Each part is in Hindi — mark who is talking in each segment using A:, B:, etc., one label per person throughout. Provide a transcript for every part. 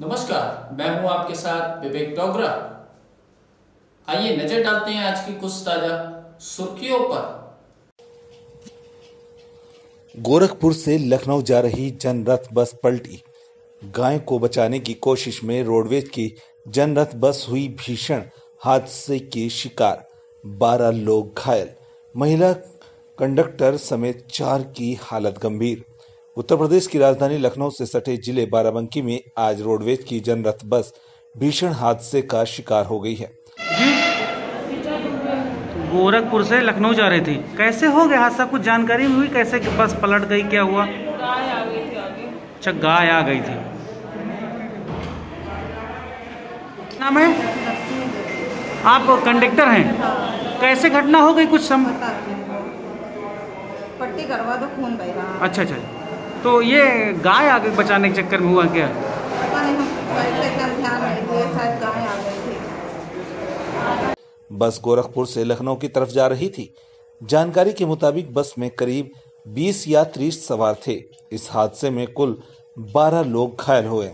A: नमस्कार, मैं हूँ आपके साथ विवेक डोगरा। आइए नज़र डालते हैं आज की कुछ ताज़ा सुर्खियों पर।
B: गोरखपुर से लखनऊ जा रही जनरथ बस पलटी। गाय को बचाने की कोशिश में रोडवेज़ की जनरथ बस हुई भीषण हादसे की शिकार। बारह लोग घायल। महिला कंडक्टर समेत चार की हालत गंभीर। उत्तर प्रदेश की राजधानी लखनऊ से सटे ज़िले बाराबंकी में आज रोडवेज़ की जनरथ बस भीषण हादसे का शिकार हो गई है।
C: गोरखपुर से लखनऊ जा रही थी। कैसे हो गया हादसा? कुछ जानकारी हुई? कैसे कि बस पलट गई? क्या हुआ?
D: गाय आ गई थी
C: अच्छा गाय आ गई थी। नाम है? आप कंडक्टर हैं। कैसे घटना हो गई कुछ सम
D: पट्टी करवा दो खून बह रहा
C: अच्छा अच्छा। तो ये गाय आ गई बचाने के चक्कर में हुआ क्या?
B: बस गोरखपुर से लखनऊ की तरफ़ जा रही थी। जानकारी के मुताबिक बस में करीब 20 यात्री सवार थे। इस हादसे में कुल 12 लोग घायल हुए।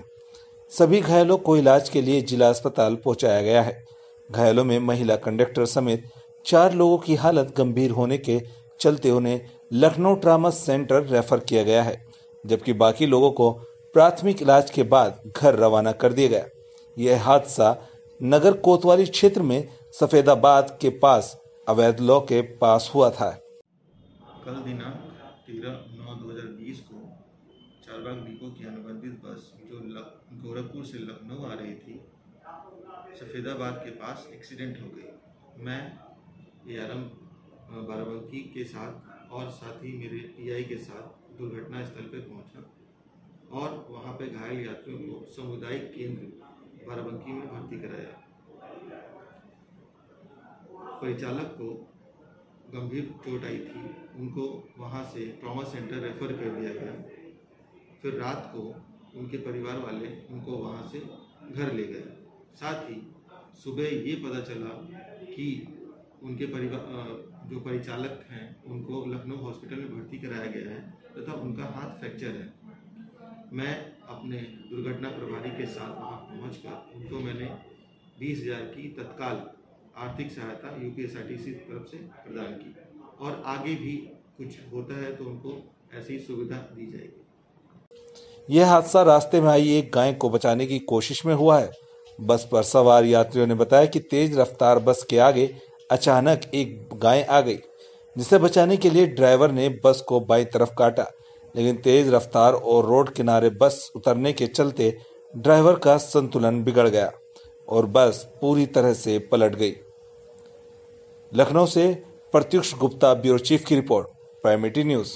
B: सभी घायलों को इलाज के लिए जिला अस्पताल पहुँचाया गया है। घायलों में महिला कंडक्टर समेत चार लोगों की हालत गंभीर होने के चलते उन्हें लखनऊ ट्रामा सेंटर रेफर किया गया है। जबकि बाकी लोगों को प्राथमिक इलाज के बाद घर रवाना कर दिया गया। यह हादसा नगर कोतवाली क्षेत्र में सफेदाबाद के पास अवैध लॉ के पास हुआ था।
E: कल दिनांक तेरह नौ दो हज़ार बीस को चारबाग डिपो की अनुबंधित बस जो गोरखपुर से लखनऊ आ रही थी, सफ़ेदाबाद के पास एक्सीडेंट हो गई। मैं ए आर एम बाराबंकी के साथ और साथ ही मेरे टीआई के साथ दुर्घटना स्थल पर पहुँचा और वहाँ पे घायल यात्रियों को सामुदायिक केंद्र बाराबंकी में भर्ती कराया। परिचालक को गंभीर चोट आई थी। उनको वहाँ से ट्रॉमा सेंटर रेफर कर दिया गया। फिर रात को उनके परिवार वाले उनको वहाँ से घर ले गए। साथ ही सुबह ये पता चला कि उनके परिवार जो परिचालक हैं, उनको लखनऊ हॉस्पिटल में भर्ती कराया गया है तथा तो उनका हाथ फ्रैक्चर है। मैं अपने दुर्घटना प्रभारी के साथ वहाँ पहुँच उनको मैंने बीस हज़ार की तत्काल आर्थिक सहायता यू यूपीएसआरटीसी तरफ़ से प्रदान की और आगे भी कुछ होता है तो उनको ऐसी सुविधा दी जाएगी।
B: यह हादसा रास्ते में आई एक गाय को बचाने की कोशिश में हुआ है। बस पर सवार यात्रियों ने बताया कि तेज रफ्तार बस के आगे अचानक एक गाय आ गई। जिसे बचाने के लिए ड्राइवर ने बस को बाई तरफ़ काटा, लेकिन तेज रफ्तार और रोड किनारे बस उतरने के चलते ड्राइवर का संतुलन बिगड़ गया और बस पूरी तरह से पलट गई। लखनऊ से प्रत्युष गुप्ता, ब्यूरो चीफ की रिपोर्ट प्राइमेटी न्यूज़।